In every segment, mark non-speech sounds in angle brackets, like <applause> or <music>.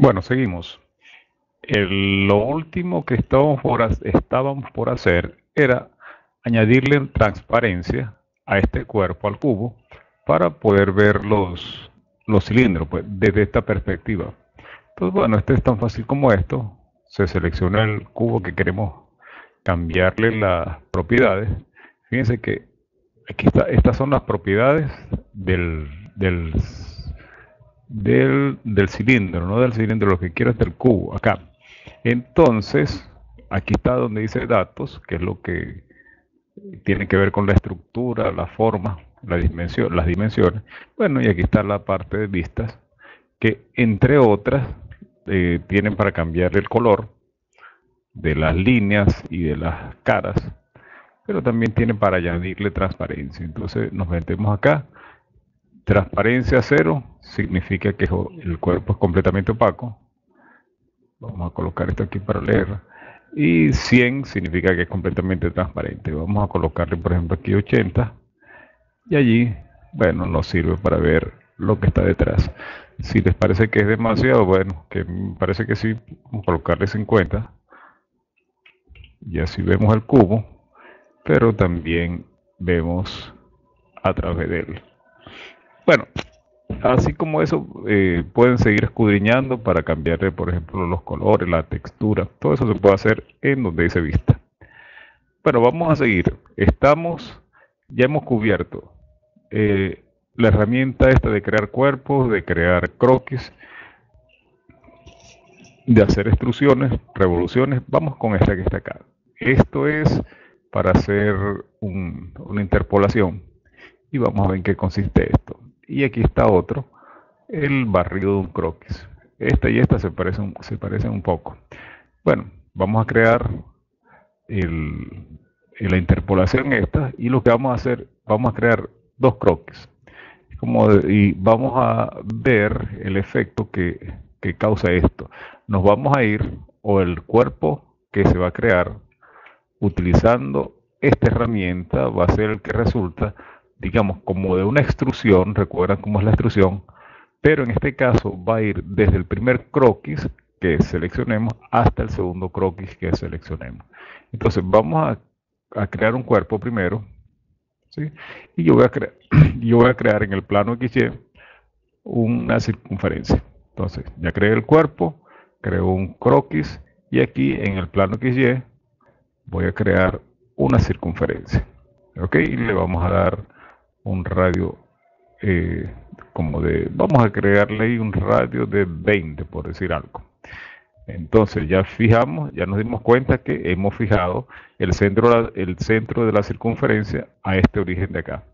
Bueno, seguimos. El- lo último que estábamos por, estábamos por hacer era añadirle transparencia a este cuerpo, al cubo, para poder ver los, los cilindros pues, desde esta perspectiva. Entonces, bueno, este es tan fácil como esto. Se selecciona el cubo que queremos cambiarle las propiedades. Fíjense que aquí está, estas son las propiedades del, del, del, del cilindro, no del cilindro, lo que quiero es del cubo, acá. Entonces, aquí está donde dice datos, que es lo que tiene que ver con la estructura, la forma, la dimensión, las dimensiones. Bueno, y aquí está la parte de vistas, que entre otras eh, tienen para cambiar el color de las líneas y de las caras, pero también tienen para añadirle transparencia. Entonces nos metemos acá. Transparencia cero significa que el cuerpo es completamente opaco. Vamos a colocar esto aquí para leer. Y 100 significa que es completamente transparente. Vamos a colocarle, por ejemplo, aquí 80. Y allí, bueno, nos sirve para ver lo que está detrás. Si les parece que es demasiado, bueno, que parece que sí, vamos a colocarle 50. Y así vemos el cubo, pero también vemos a través de él. Bueno, así como eso, eh, pueden seguir escudriñando para cambiarle, por ejemplo, los colores, la textura. Todo eso se puede hacer en donde dice vista. Bueno, vamos a seguir. Estamos, ya hemos cubierto eh, la herramienta esta de crear cuerpos, de crear croquis, de hacer extrusiones, revoluciones. Vamos con esta que está acá. Esto es para hacer un- una interpolación y vamos a ver en qué consiste esto. Y aquí está otro, el barrido de un croquis. Esta y esta se parecen, se parecen un poco. Bueno, vamos a crear el- la interpolación esta y lo que vamos a hacer, vamos a crear dos croquis. Como y vamos a ver el efecto que, que causa esto. Nos vamos a ir, o el cuerpo que se va a crear utilizando esta herramienta va a ser el que resulta, digamos, como de una extrusión, recuerdan cómo es la extrusión, pero en este caso va a ir desde el primer croquis que seleccionemos hasta el segundo croquis que seleccionemos. Entonces vamos a, a crear un cuerpo primero, ¿sí? Y yo voy a, <clears throat> yo voy a crear en el plano XY una circunferencia. Entonces, ya creé el cuerpo, creo un croquis y aquí en el plano XY voy a crear una circunferencia. ¿Ok? Y le vamos a dar un radio eh, como de, vamos a crearle ahí un radio de 20, por decir algo. Entonces ya fijamos, ya nos dimos cuenta que hemos fijado el centro, el centro de la circunferencia a este origen de acá.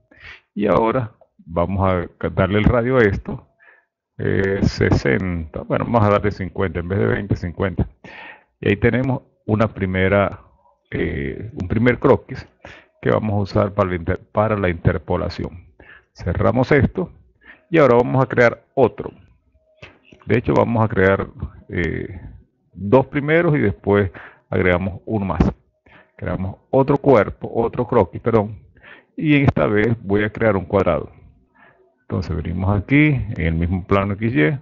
Y ahora vamos a darle el radio a esto, eh, 60, bueno, vamos a darle 50, en vez de 20, 50. Y ahí tenemos una primera, eh, un primer croquis que vamos a usar para la, interpolación. Cerramos esto y ahora vamos a crear otro. De hecho, vamos a crear eh, dos primeros y después agregamos uno más. Creamos otro cuerpo, otro croquis, perdón. Y esta vez voy a crear un cuadrado. Entonces venimos aquí, en el mismo plano XY, le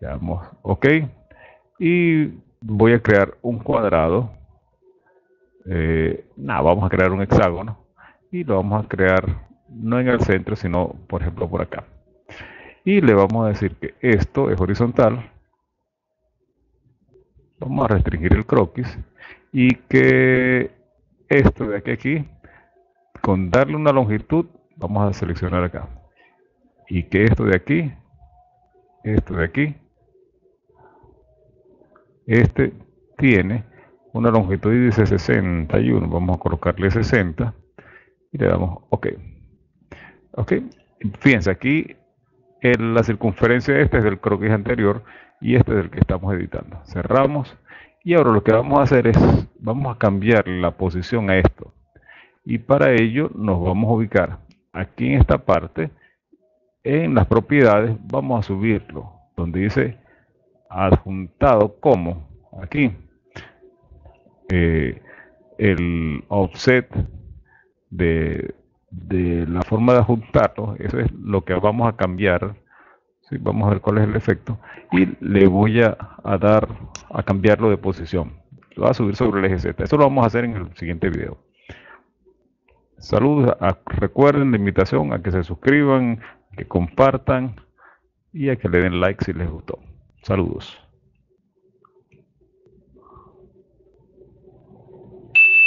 damos OK. Y voy a crear un cuadrado. Eh, nada, vamos a crear un hexágono. Y lo vamos a crear no en el centro, sino por ejemplo por acá. Y le vamos a decir que esto es horizontal. Vamos a restringir el croquis. Y que esto de aquí aquí, con darle una longitud, vamos a seleccionar acá. Y que esto de aquí, esto de aquí, este tiene una longitud y dice 61. Vamos a colocarle 60 y le damos OK. OK. Fíjense, aquí el- la circunferencia esta es del croquis anterior y este es del que estamos editando. Cerramos y ahora lo que vamos a hacer es, vamos a cambiar la posición a esto. Y para ello nos vamos a ubicar aquí en esta parte, en las propiedades, vamos a subirlo, donde dice adjuntado como, aquí, eh, el offset de, de la forma de adjuntarlo, eso es lo que vamos a cambiar. Vamos a ver cuál es el efecto. Y le voy a, a dar, a cambiarlo de posición. Lo voy a subir sobre el eje Z. Eso lo vamos a hacer en el siguiente video. Saludos, recuerden la invitación a que se suscriban, que compartan y a que le den like si les gustó. Saludos.